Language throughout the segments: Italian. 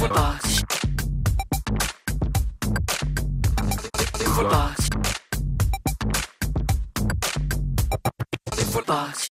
Footbox. Footbox. Footbox.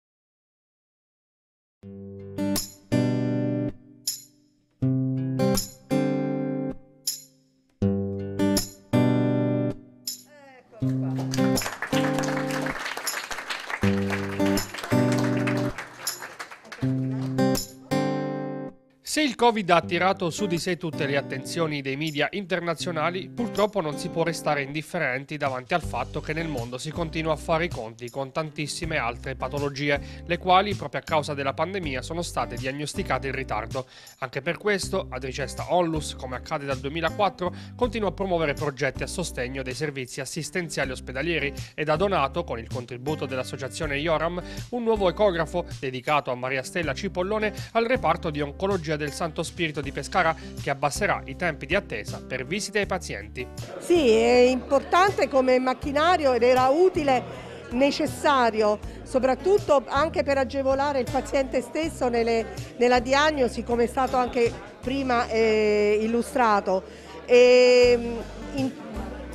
Se il Covid ha attirato su di sé tutte le attenzioni dei media internazionali, purtroppo non si può restare indifferenti davanti al fatto che nel mondo si continua a fare i conti con tantissime altre patologie, le quali proprio a causa della pandemia sono state diagnosticate in ritardo. Anche per questo, Adricesta Onlus, come accade dal 2004, continua a promuovere progetti a sostegno dei servizi assistenziali ospedalieri ed ha donato, con il contributo dell'associazione IORAM, un nuovo ecografo dedicato a Maria Stella Cipollone al reparto di oncologia del Santo Spirito di Pescara che abbasserà i tempi di attesa per visite ai pazienti. Sì, è importante come macchinario ed era utile, necessario, soprattutto anche per agevolare il paziente stesso nelle- nella diagnosi, come è stato anche prima eh, illustrato. E, mh, in-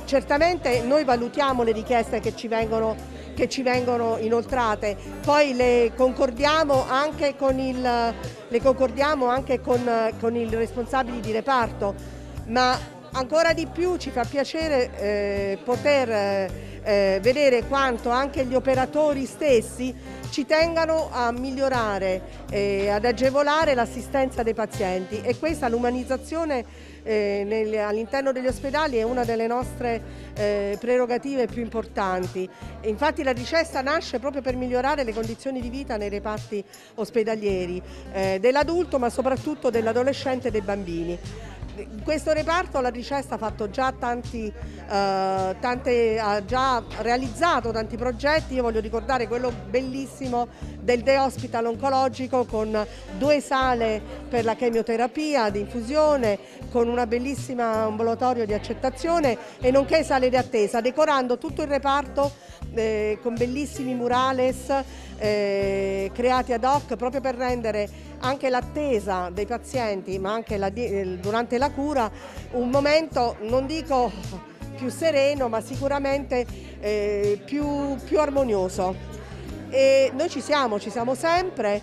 certamente noi valutiamo le richieste che ci vengono che ci vengono inoltrate, poi le concordiamo anche con il, concordiamo anche con, con i responsabili di reparto, ma ancora di più ci fa piacere eh, poter eh, vedere quanto anche gli operatori stessi ci tengano a migliorare e ad agevolare l'assistenza dei pazienti. E questa l'umanizzazione eh, all'interno degli ospedali è una delle nostre eh, prerogative più importanti. Infatti la ricetta nasce proprio per migliorare le condizioni di vita nei reparti ospedalieri eh, dell'adulto ma soprattutto dell'adolescente e dei bambini. In questo reparto la ricetta ha tanti, eh, tante, ha già realizzato tanti progetti, io voglio ricordare quello bellissimo del The Hospital oncologico con due sale per la chemioterapia di infusione, con una bellissima ambulatorio di accettazione e nonché sale di attesa, decorando tutto il reparto eh, con bellissimi murales eh, creati ad hoc proprio per rendere anche l'attesa dei pazienti, ma anche la eh, durante la cura, un momento, non dico più sereno, ma sicuramente eh, più, più armonioso. E noi ci siamo, ci siamo sempre,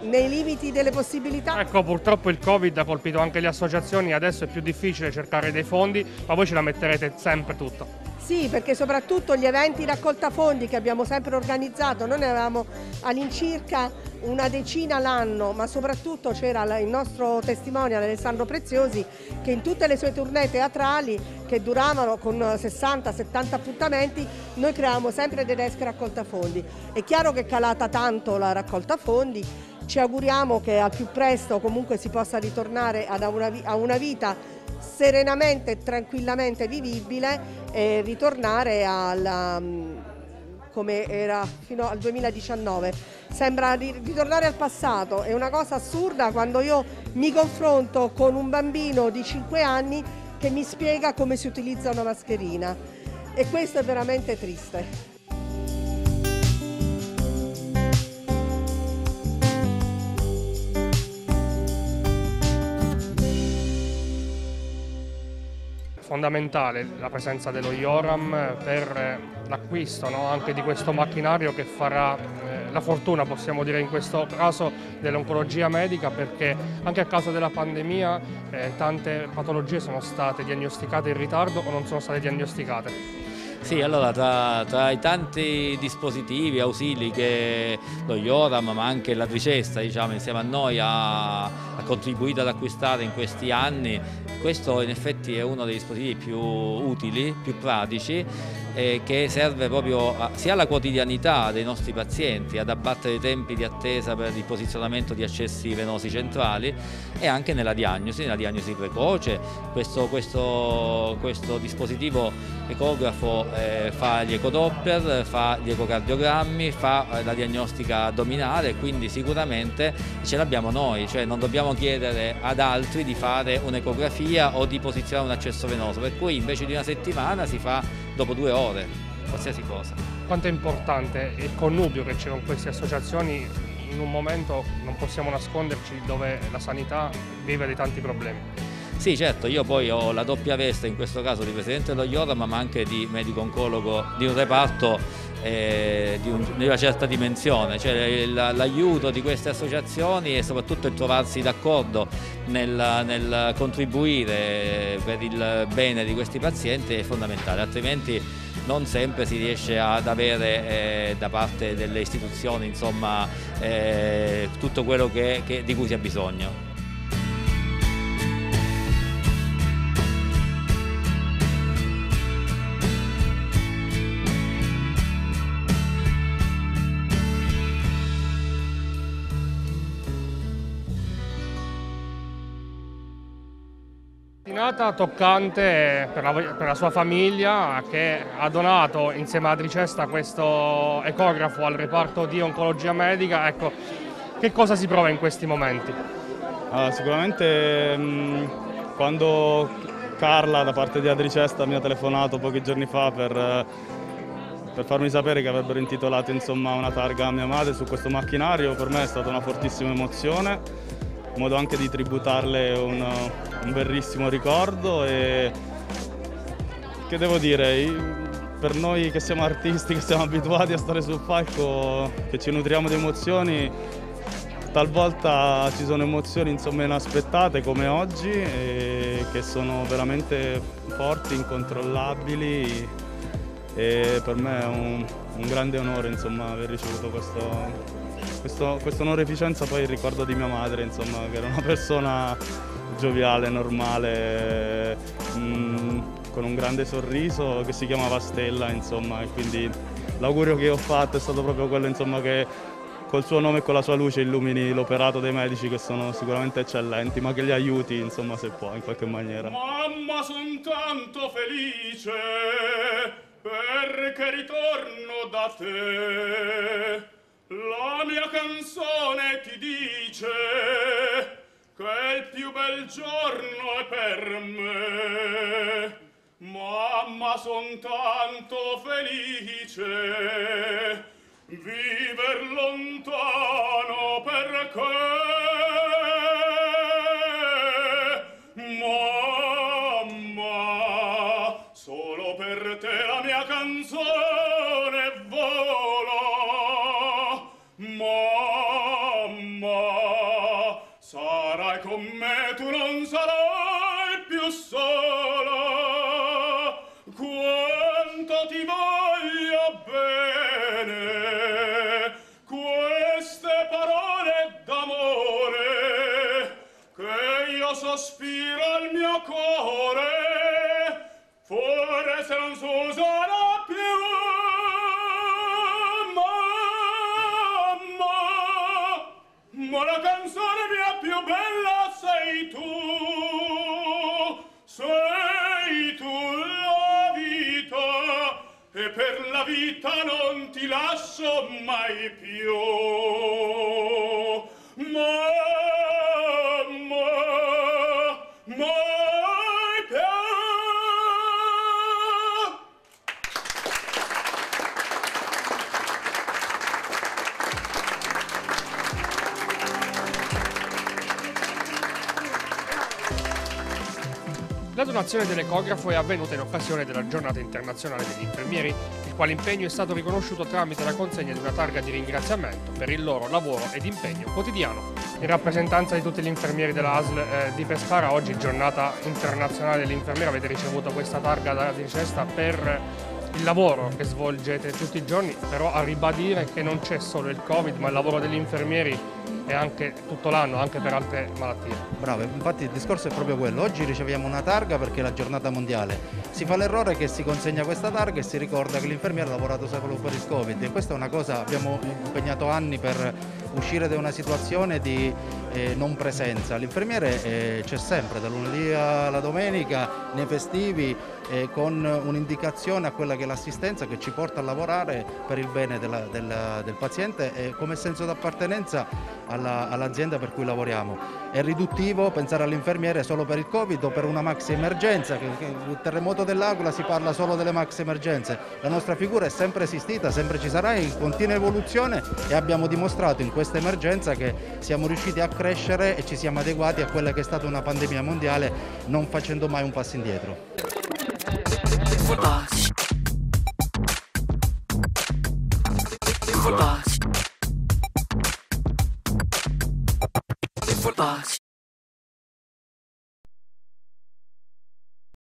nei limiti delle possibilità. Ecco, purtroppo il Covid ha colpito anche le associazioni, adesso è più difficile cercare dei fondi, ma voi ce la metterete sempre tutto. Sì, perché soprattutto gli eventi raccolta fondi che abbiamo sempre organizzato, noi ne avevamo all'incirca una decina l'anno, ma soprattutto c'era il nostro testimonial Alessandro Preziosi che in tutte le sue tournée teatrali che duravano con 60-70 appuntamenti, noi creavamo sempre dei desk raccolta fondi. È chiaro che è calata tanto la raccolta fondi, ci auguriamo che al più presto comunque si possa ritornare a una vita serenamente e tranquillamente vivibile e ritornare alla, mm, come era fino al 2019. Sembra ri- ritornare al passato, è una cosa assurda quando io mi confronto con un bambino di 5 anni che mi spiega come si utilizza una mascherina e questo è veramente triste. Fondamentale la presenza dello IORAM per eh, l'acquisto no, anche di questo macchinario che farà eh, la fortuna, possiamo dire in questo caso, dell'oncologia medica perché anche a causa della pandemia eh, tante patologie sono state diagnosticate in ritardo o non sono state diagnosticate. Sì, allora tra, tra i tanti dispositivi, ausili che lo IORAM ma anche la Tricesta diciamo, insieme a noi ha, ha contribuito ad acquistare in questi anni, questo in effetti è uno dei dispositivi più utili, più pratici e che serve proprio sia alla quotidianità dei nostri pazienti, ad abbattere i tempi di attesa per il posizionamento di accessi venosi centrali e anche nella diagnosi, nella diagnosi precoce. Questo, questo- questo dispositivo ecografo eh, fa gli ecodoppler, fa gli ecocardiogrammi, fa eh, la diagnostica addominale, quindi sicuramente ce l'abbiamo noi, cioè non dobbiamo chiedere ad altri di fare un'ecografia o di posizionare un accesso venoso, per cui invece di una settimana si fa dopo due ore, qualsiasi cosa. Quanto è importante il connubio che c'è con queste associazioni in un momento, non possiamo nasconderci, dove la sanità vive di tanti problemi. Sì, certo, io poi ho la doppia veste in questo caso di presidente dello IORAM ma anche di medico oncologo di un reparto eh, di, un, di, una certa dimensione, cioè l'aiuto di queste associazioni e soprattutto il trovarsi d'accordo nel, nel, contribuire per il bene di questi pazienti è fondamentale, altrimenti non sempre si riesce ad avere eh, da parte delle istituzioni insomma, eh, tutto quello che, che, di cui si ha bisogno. Giornata toccante per la, per la, sua famiglia che ha donato insieme a Adricesta questo ecografo al reparto di oncologia medica. Ecco, che cosa si prova in questi momenti? Ah, sicuramente mh, mm, quando Carla da parte di Adricesta mi ha telefonato pochi giorni fa per, per farmi sapere che avrebbero intitolato insomma, una targa a mia madre su questo macchinario, per me è stata una fortissima emozione modo anche di tributarle un, un bellissimo ricordo e che devo dire, per noi che siamo artisti, che siamo abituati a stare sul palco, che ci nutriamo di emozioni, talvolta ci sono emozioni insomma, inaspettate come oggi che sono veramente forti, incontrollabili e per me è un, un grande onore insomma, aver ricevuto questo, questo, questa onorificenza poi ricordo di mia madre, insomma, che era una persona gioviale, normale, mh, mm, con un grande sorriso che si chiamava Stella, insomma, e quindi l'augurio che ho fatto è stato proprio quello, insomma, che col suo nome e con la sua luce illumini l'operato dei medici che sono sicuramente eccellenti, ma che li aiuti, insomma, se può, in qualche maniera. Mamma, sono tanto felice perché ritorno da te. canzone ti dice che il più bel giorno è per me. Mamma son tanto felice viver lontano farai con me tu non sarai più solo. Vita non ti lascio mai più. Mamma mai più. La donazione dell'ecografo è avvenuta in occasione della giornata internazionale degli infermieri, il quale impegno è stato riconosciuto tramite la consegna di una targa di ringraziamento per il loro lavoro ed impegno quotidiano. In rappresentanza di tutti gli infermieri della ASL eh, di Pescara, oggi giornata internazionale dell'infermiera, avete ricevuto questa targa da ricesta per il lavoro che svolgete tutti i giorni, però a ribadire che non c'è solo il Covid, ma il lavoro degli infermieri e anche tutto l'anno, anche per altre malattie. Bravo, infatti il discorso è proprio quello. Oggi riceviamo una targa perché è la giornata mondiale. Si fa l'errore che si consegna questa targa e si ricorda che l'infermiere ha lavorato solo per il Covid e questa è una cosa, abbiamo impegnato anni per uscire da una situazione di eh, non presenza. L'infermiere eh, c'è sempre, da lunedì alla domenica, nei festivi, eh, con un'indicazione a quella che è l'assistenza che ci porta a lavorare per il bene della, della, del paziente e come senso d'appartenenza alla, all'azienda per cui lavoriamo. È riduttivo pensare all'infermiere solo per il Covid o per una maxi emergenza, il terremoto dell'Aquila si parla solo delle maxi emergenze. La nostra figura è sempre esistita, sempre ci sarà, in continua evoluzione e abbiamo dimostrato in questa emergenza che siamo riusciti a crescere e ci siamo adeguati a quella che è stata una pandemia mondiale non facendo mai un passo indietro. Box.